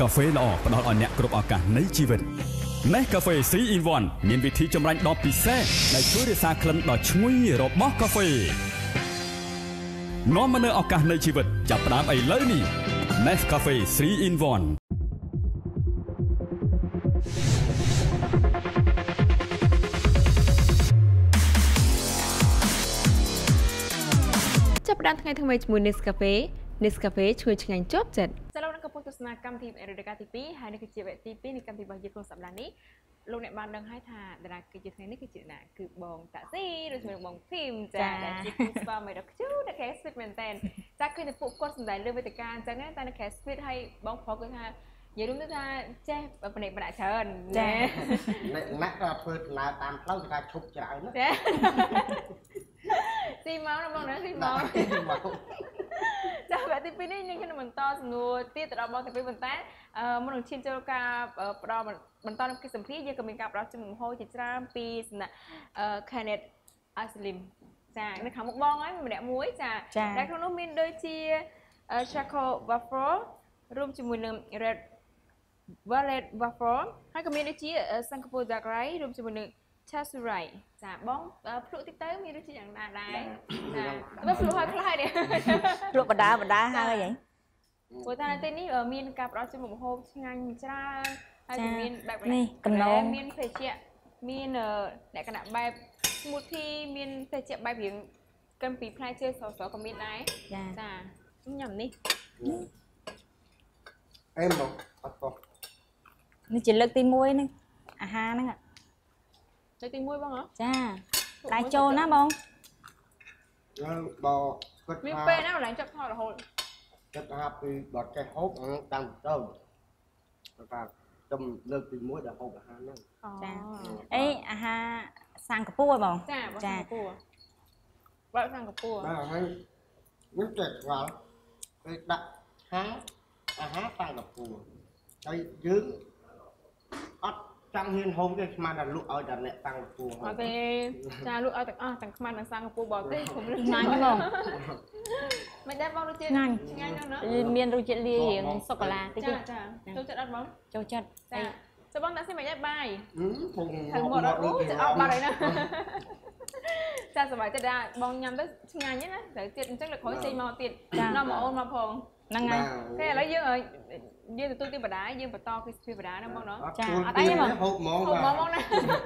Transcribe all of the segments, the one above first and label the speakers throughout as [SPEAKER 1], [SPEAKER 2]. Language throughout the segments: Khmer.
[SPEAKER 1] កាហ្វេល្អផ្ដល់ឲ្យអ្នកគ្រប់ឱកាសនៃជីវិត Nescafe 3 in 1មានវិធីចម្រាញ់ដ៏ពិសេសដែលជួយរក្សាក្លិនដ៏ឈ្ងុយរបស់កាហ្វេនាំមកនូវឱកាសនៃជីវិតចាប់ផ្ដើមឥឡូវនេះ Nescafe 3 in 1
[SPEAKER 2] ចាប់ផ្ដើមថ្ងៃថ្មីជាមួយ Nescafe Nescafe ឈ្ងុយឆ្ងាញ់ជាប់ចិត្ត
[SPEAKER 3] ចាលោកអ្នកកំពុងទស្សនាកម្មវិធីអេរ៉ូដេកាទី2ហើយនេះគឺជាវគ្គទី2នៃកម្មវិធីរបស់យើងក្នុងសប្តាហ៍នេះលោកអ្នកបានដឹងហើយថាតារាគឺជាថ្ងៃនេះគឺជាណាគឺបងតាស៊ីឬជាមួយបងធីមចាដែលជាគូស្វាមីដ៏ខ្ជូតដែលខេស្វីតមែនតើចាឃើញតែពួកគាត់សម្ដែងលើវេទិកាអញ្ចឹងតែនៅខេស្វីតហើយបងប្រុសគឺថានិយាយរួមទៅថាចេះបណិបណៈច្រើនចា
[SPEAKER 4] អ្នកម៉ាក់ក៏ធ្វើដំណើរតាមផ្លូវគេថាឈប់ច្រើនណា
[SPEAKER 3] ចាស៊ីមកណាបងណាស៊ីមក
[SPEAKER 4] មក
[SPEAKER 3] ចាវគ្គទី2នេះយើងខ្ញុំនឹងបន្តសំណួរទៀតទៅដល់បងទី2ប៉ុន្តែអឺមុននឹងឈានចូលការផ្ដល់បន្តនៅកិច្ចសម្ភារយើងក៏មានការផ្ដល់ជំនួយហូរជាច្រើនពីសំណាក់អឺ Kenneth Aslim ចានៅខាងមុខបងហើយមានម្នាក់មួយចា
[SPEAKER 2] ចា
[SPEAKER 3] ដែលក្នុងនោះមានដូចជា Chaco Waffle រួមជាមួយនឹង Red Wallet Waffle ហើយក៏មានដូចជា Singapore Dark Rice រួមជាមួយនឹង Chasurai ចាបងភ្លក់តិចទៅមានរសជាតិយ៉ាងណាដែរចាបើភ្លក់ហើយខ្លះហើយនេះ
[SPEAKER 2] លក់បដាបដាហើយហី
[SPEAKER 3] ព្រោះថានៅទីនេះអឺមានការផ្ដល់ជូនមុខម្ហូបឆ្ងាញ់ច្រើនហើយ
[SPEAKER 2] ចា៎
[SPEAKER 3] ក៏មានបែប
[SPEAKER 2] នេះកំណង
[SPEAKER 3] មានភេសជ្ជៈមានអឺលក្ខណៈបែប smoothie មានភេសជ្ជៈបែបរៀងកិនពីផ្លែឈើស្រស់ៗក៏មានដែរ
[SPEAKER 2] ចា
[SPEAKER 3] ចាញ៉ាំនេះ
[SPEAKER 4] អេមមកអត់បោះ
[SPEAKER 2] នេះជាលើកទី1ហ្នឹងអាហារហ្នឹង
[SPEAKER 3] លើកទី1បងហ៎
[SPEAKER 2] ចាដៃចូលណាបង
[SPEAKER 4] យើងបោគាត់
[SPEAKER 3] មាន
[SPEAKER 4] ថា
[SPEAKER 3] ពេលណាកន្លែងចាប់ថតរហូត
[SPEAKER 4] គាត់ថាពីបត់ចេះហូបអាហ្នឹងតាំងទៅគាត់ថាខ្ញុំលើកទី1ដែលហូបអាហារហ្នឹង
[SPEAKER 2] ចាអីអាហារសាំងកពួរបង
[SPEAKER 3] ចាបើ
[SPEAKER 2] ចា
[SPEAKER 3] សិង្ហបុរីបើសិង្ហបុរី
[SPEAKER 4] បាទហើយខ្ញុំចេះស្គាល់ពេលដាក់ហាអាហារតាំងកពួរហើយយើងអត់ ចង់ហ៊ានហូបទេស្មានតែលក់ឲ្យតែអ្នកតាំងកពួរហូ
[SPEAKER 3] អ
[SPEAKER 4] ប
[SPEAKER 3] ត់ទេចាលក់ឲ្យទាំងអស់ទាំងខ្មែរទាំងសិង្ហបុរីបរទេសខ្ញុំលក់
[SPEAKER 2] ឆ្ងាញ់បង
[SPEAKER 3] មិនដែរបងរសជាតិ
[SPEAKER 2] ឆ្ងាញ់
[SPEAKER 3] ឆ្ងាញ់ណាស់ណា
[SPEAKER 2] មានរសជាតិលាយរៀងសូកូឡាតិច
[SPEAKER 3] ចា
[SPEAKER 2] ទេ
[SPEAKER 3] ចាចូលចិត្តអត់បង
[SPEAKER 2] ចូលចិត្ត
[SPEAKER 3] ចាចុះបងដាក់ស៊ីមិនដែរបាយ
[SPEAKER 4] ហឹមពង
[SPEAKER 3] ថើមកដល់អូចាអត់បាត់ហើយណាចាសប្បាយចិត្តដែរបងញ៉ាំទៅឆ្ងាញ់ណាស់ត្រូវទៀតអញ្ចឹងលើក្រោយចេញមកទៀតនាំមកអូនមកផង
[SPEAKER 2] ហ្នឹងហើយ
[SPEAKER 3] គេឥឡូវយើងឲ្យយើងទទួលទីបដាយើងបន្តគឺស្ពីបដាណាបងណា
[SPEAKER 2] ចា
[SPEAKER 4] អ
[SPEAKER 2] អ
[SPEAKER 4] ត់
[SPEAKER 2] ត់អី
[SPEAKER 4] អី
[SPEAKER 2] ទេ
[SPEAKER 4] ហ្ម
[SPEAKER 2] បង
[SPEAKER 4] ងហូបហ្មង
[SPEAKER 3] ហូបមកមកណា
[SPEAKER 4] ទៀតហូប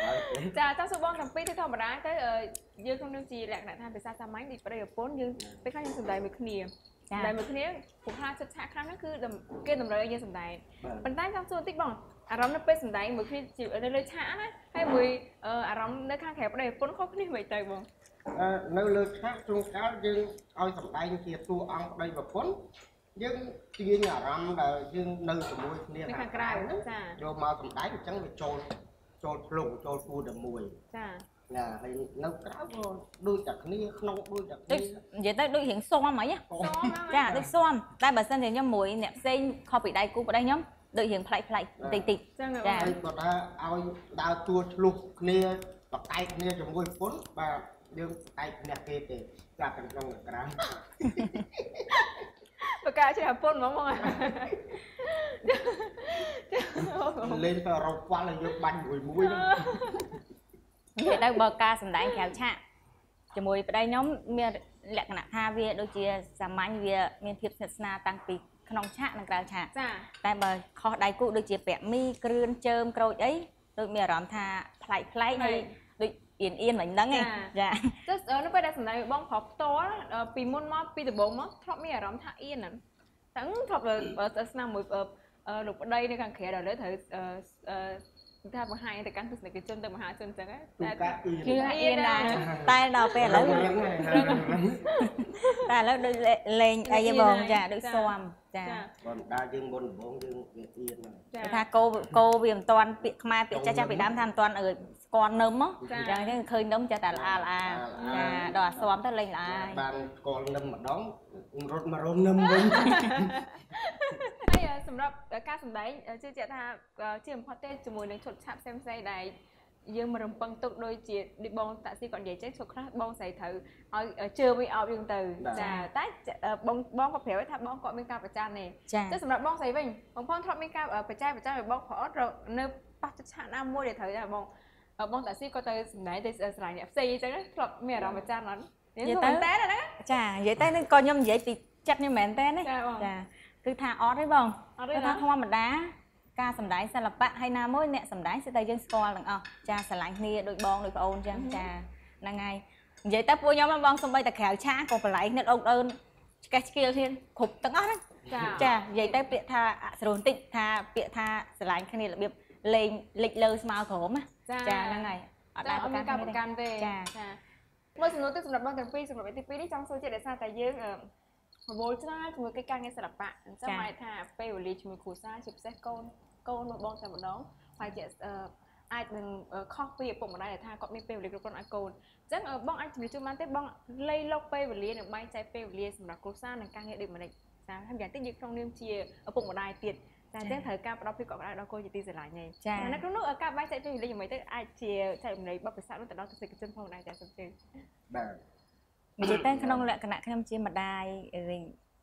[SPEAKER 4] ហើយ
[SPEAKER 3] ចាចាំសួរបងតាំងពីទៅធម្មតាទៅយើងក្នុងនឹងជាលក្ខណៈថាភាសាសាមញ្ញដូចប្តីប្រពន្ធយើងពេលខ្លះយើងសំដែងមួយគ្នា
[SPEAKER 2] ចា
[SPEAKER 3] ដែលមួយគ្នាពុកខ្លះចិត្តឆាក់ខ្លះហ្នឹងគឺគេតម្រូវឲ្យយើងសំដែងប៉ុន្តែចង់សួរបន្តិចបងអារម្មណ៍នៅពេលសម្ដែងមួយគ្នាជានៅលើឆាកណាហើយមួយអារម្មណ៍នៅខាងក្រៅប្តីប្រពន្ធខុសគ្នាមិនទៅបង
[SPEAKER 4] អឺ នៅលើឆាកជួនកាលយើងឲ្យសម្ដែងជាតួអង្គប្តីប្រពន្ធយើងទាញអារម្មណ៍ដែលយើងនៅជាមួយគ្នា
[SPEAKER 3] នៅខាងក្រៅចា
[SPEAKER 4] យកមកសម្ដែងអញ្ចឹងវាចូលចូលភ្លុងចូលគួរតែមួយ
[SPEAKER 3] ចា
[SPEAKER 4] ណាហើយនៅក្រៅក៏ដូចតែគ្នាក្នុងដូចតែ
[SPEAKER 2] ដូច
[SPEAKER 4] គ្នា
[SPEAKER 2] និយាយទៅដូចរៀងស៊ំហ្មងណា
[SPEAKER 3] សមក
[SPEAKER 2] ចាដូចស៊ំតែបើសិនជាខ្ញុំមួយអ្នកផ្សេងខុសពីដៃគូប្តីខ្ញុំដូចរៀងប្លែកប្លែកតិចតិច
[SPEAKER 3] ចឹង
[SPEAKER 2] ចា
[SPEAKER 4] ហើយគាត់ថាឲ្យដើរតួឆ្លុះគ្នាបកែកគ្នាជាមួយប្រពន្ធបាទ យើងបកែកគ្នាគេទេចាប់ទាំងក្នុងនិងក្រៅ
[SPEAKER 3] បកាជាប្រពន្ធហ្មងបង
[SPEAKER 4] លេងទៅរកវល់ឲ្យយកបាញ់មួយមួយហ្នឹង
[SPEAKER 2] និយាយទៅបើការសម្ដែងក្រៅឆាកជាមួយប្តីខ្ញុំមានលក្ខណៈថាវាដូចជាសាមញ្ញវាមានភាពស្និទ្ធស្នាលតាំងពីក្នុងឆាកនិងក្រៅឆាក
[SPEAKER 3] ចា
[SPEAKER 2] តែបើខុសដៃគូដូចជាពាក់មីគ្រឿនជើមក្រូចអីដូចមានអារម្មណ៍ថាប្លែកប្លែកហើយដូច អៀនអៀនមិនហ្នឹងឯងចា
[SPEAKER 3] ទៅនៅពេលដែលសម្ដែងបងប្រុសផ្ទាល់ពីមុនមកពីដំបូងមកធ្លាប់មានអារម្មណ៍ថាអៀនហ្នឹងទាំងធ្លាប់បើស្នាមមួយលោកប្តីនៅខាងក្រៅដល់ត្រូវ ថាបង្ហាញទៅកាន់ទស្សនិកជនទៅមហាជនអញ្ចឹង
[SPEAKER 4] ទូ
[SPEAKER 3] តែ
[SPEAKER 4] កាអ៊ី
[SPEAKER 2] គឺ
[SPEAKER 4] ន
[SPEAKER 2] ថាអៀនដែរតែដល់ពេលឥឡូវតែឥឡូវដូចលេងអីហ៎បងចាដូចស៊ំចា
[SPEAKER 3] ចា
[SPEAKER 4] បើមិនដើរយើងមុនដំបូងយើងវាអៀនហ្នឹង
[SPEAKER 3] ចា
[SPEAKER 2] គេថាគោគោវាមិនតាន់ពាក្យខ្មែរពាក្យចាស់ចាស់ពីដើមថាមិនតាន់អើស្គាល់នឹមហ៎
[SPEAKER 3] ចា
[SPEAKER 2] អញ្ចឹងឃើញនឹមចេះតែល្អល្អចាដល់អាស៊ំទៅលេងល្អហើយ
[SPEAKER 4] បានស្គាល់នឹមម្ដងរត់មករោមនឹមវិញ
[SPEAKER 3] ហើយ សម្រាប់ការសម្ដែងជឿជាក់ថាជាបំផុតទេជាមួយនឹងឈុតឆាប់ផ្សេងៗដែលយើងមិនរំពឹងទុកដូចជាដូចបងតាក់ស៊ីគាត់និយាយចឹងជួបខ្លះបងស្រីត្រូវឲ្យជឿវិញអោបយើងទៅចាតែបងបងក៏ប្រាប់ថាបងគាត់មានការប្រច័ណ្ឌទេ
[SPEAKER 2] ចា
[SPEAKER 3] តែសម្រាប់បងស្រីវិញបងប្អូនធ្លាប់មានការបច្ចេកបច្ចេករបស់បងប្អូននៅប៉ះចិត្តឆាកណាមួយដែលត្រូវតែបងបងតាក់ស៊ីក៏ទៅសម្ដែងទៅស្រឡាញ់អ្នកផ្សេងអញ្ចឹងធ្លាប់មានអារម្មណ៍ប្រច័ណ្ឌអត់និយាយទៅតែហ្នឹង
[SPEAKER 2] ចានិយាយទៅនឹងក៏ខ្ញុំនិយាយពីចិត្តខ្ញុំមែនតើណា
[SPEAKER 3] ចាបង
[SPEAKER 2] ចា គឺថាអត់ទេបង
[SPEAKER 3] អត់ទេ
[SPEAKER 2] គឺ
[SPEAKER 3] ណា
[SPEAKER 2] ថាធម្មតាការសម្ដែងសិល្បៈហើយណាមួយអ្នកសម្ដែងសិតតែយើងស្គាល់ទាំងអស់ចាស្រឡាញ់គ្នាដូចបងដូចប្អូនអញ្ចឹងចាហ្នឹងហើយនិយាយទៅពួកខ្ញុំហ្នឹងបងសំបីតែក្រៅឆាកក៏បន្លែងនេះអូនអូនឆ្កេះឆ្កៀលគ្នាគ្រប់ទាំងអស់ហ្នឹង
[SPEAKER 3] ចា
[SPEAKER 2] ចានិយាយទៅពាក្យថាអសរបន្តិចថាពាក្យថាស្រឡាញ់គ្នារបៀបលេងលិចលើស្មើក្រោមណាចាហ្នឹងហើយអត់
[SPEAKER 3] ចា
[SPEAKER 2] ដែរ
[SPEAKER 3] អត់
[SPEAKER 2] ប្រ
[SPEAKER 3] មានការ
[SPEAKER 2] កាន់
[SPEAKER 3] ប្រ
[SPEAKER 2] គ្នាទេ
[SPEAKER 3] កាន់ទេ
[SPEAKER 2] ចា
[SPEAKER 3] ចាមួយសំណួរទៅសម្រាប់បងទាំងពីរសម្រាប់ទី2នេះចង់សួរចិត្តដោយសារតែយើងអឺ រវល់ច្រើនជាមួយកិច្ចការងារសិល្បៈអញ្ចឹងហៅថាពេលវេលាជាមួយគ្រួសារជាពិសេសកូនកូនមួយបងតែម្ដងហើយជាអឺអាចនឹងខុសពីឪពុកម្ដាយដែលថាគាត់មានពេលវេលាគ្រប់គ្រាន់ឲ្យកូនអញ្ចឹងបងអាចជំរាបជូនបានទេបងលៃលកពេលវេលានិងបែងចែកពេលវេលាសម្រាប់គ្រួសារនិងការងារដូចម្ដេចចាហើយយ៉ាងតិចយើងក្នុងនាមជាឪពុកម្ដាយទៀតតែអញ្ចឹងត្រូវការផ្ដល់ភាពកក់ក្ដៅដល់កូនជាទីស្រឡាញ់ហើយ
[SPEAKER 2] ចា
[SPEAKER 3] នៅក្នុងនោះការបែងចែកពេលវេលាយ៉ាងម៉េចទៅអាចជាចែករំលែកបទពិសោធន៍នោះទៅដល់ទស្សនិកជនផងដែរចាសូមជឿ
[SPEAKER 4] បាទ
[SPEAKER 2] និយាយទៅក្នុងលក្ខណៈខ្ញុំជាម្ដាយអឺ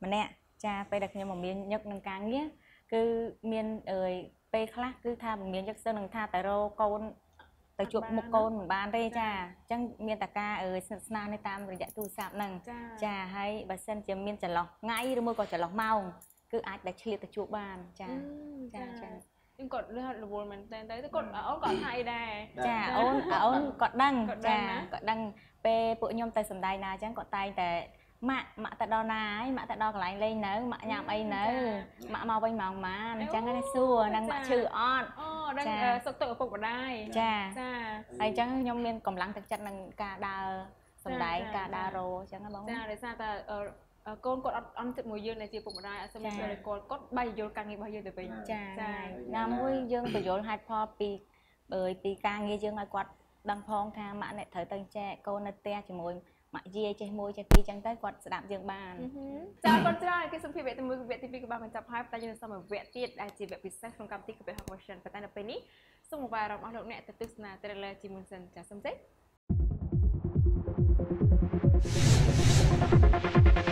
[SPEAKER 2] ម្នាក់ចាពេលដែលខ្ញុំមកមានញឹកនឹងការងារគឺមានអើយពេលខ្លះគឺថាមិនមានញឹកសឹងនឹងថាតែរកកូនទៅជួបមុខកូនមិនបានទេចាអញ្ចឹងមានតែការអើយស្និទ្ធស្នាលនេះតាមរយៈទូរស័ព្ទហ្នឹង
[SPEAKER 3] ចា
[SPEAKER 2] ចាហើយបើសិនជាមានចន្លោះថ្ងៃឬមួយក៏ចន្លោះម៉ោងគឺអាចដែលឆ្លៀតទៅជួបបានចាចា
[SPEAKER 3] ចា
[SPEAKER 2] ចា
[SPEAKER 3] ចាខ្ញុំគាត់លឺរវល់មែនតើទៅគាត់អូនគាត់ថាអីដែរ
[SPEAKER 2] ចាអូនអូនគាត់ដឹង
[SPEAKER 3] គាត់ដឹង
[SPEAKER 2] ចា
[SPEAKER 3] ណា
[SPEAKER 2] គាត់ដឹង ពេលពួកខ្ញុំទៅសំដែងណាអញ្ចឹងគាត់តែងតែម៉ាក់ម៉ាក់ទៅដល់ណាហើយម៉ាក់ទៅដល់កន្លែងលេងនៅម៉ាក់ញ៉ាំអីនៅម៉ាក់មកវិញម៉ោងម៉ានអញ្ចឹងហ្នឹងសួរនឹងម៉ាក់ឈឺអត់
[SPEAKER 3] អូដឹង
[SPEAKER 2] ចា
[SPEAKER 3] អឺសុខទុក្ខឪពុកម្ដាយ
[SPEAKER 2] ចា
[SPEAKER 3] ចា
[SPEAKER 2] ហើយអញ្ចឹងខ្ញុំមានកម្លាំងទឹកចិត្តនឹងការដើរសំដែង
[SPEAKER 3] ចា
[SPEAKER 2] ការដើរ
[SPEAKER 3] ចា
[SPEAKER 2] រោអញ្ចឹងណាបង
[SPEAKER 3] ចាដោយសារតែអឺអឺកូនគាត់អត់អន់ចិត្តមួយយើងដែលជាឪពុកម្ដាយអត់សម
[SPEAKER 2] ចា
[SPEAKER 3] ជួយឲ្យគាត់គាត់បាយយល់ការងាររបស់យើងទៅវិញ
[SPEAKER 2] ចា
[SPEAKER 3] ចា
[SPEAKER 2] ហើយណាមួយយើងបញ្យល់ហេតុផលពីអើយពីការងារយើងឲ្យគាត់ ដឹងផងថាម៉ាក់អ្នកត្រូវទៅចែកកូននៅផ្ទះជាមួយម៉ាក់យាយចេះមួយចេះពីរចឹងទៅគាត់ស្ដាប់យើងបាន
[SPEAKER 3] ចាគាត់ច្រើនគេសុភីវៈទី1វគ្គទី2ក៏បានបញ្ចប់ហើយតែយើងនៅសល់មួយវគ្គទៀតដែលជាវគ្គពិសេសក្នុងកម្មវិធីកបិហក question ប៉ុន្តែនៅពេលនេះសូមអរអារម្មណ៍អស់លោកអ្នកទៅទស្សនា trailer ជាមុនសិនចាសូមទេ Thank you.